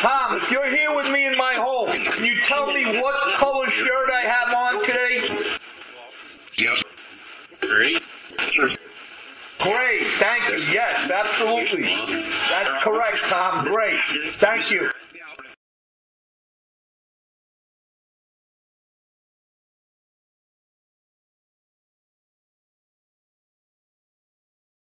Tom, if you're here with me in my home, can you tell me what color shirt I have on today? Yep. Great. Great, thank you. Yes, absolutely. That's correct, Tom. Great. Thank you.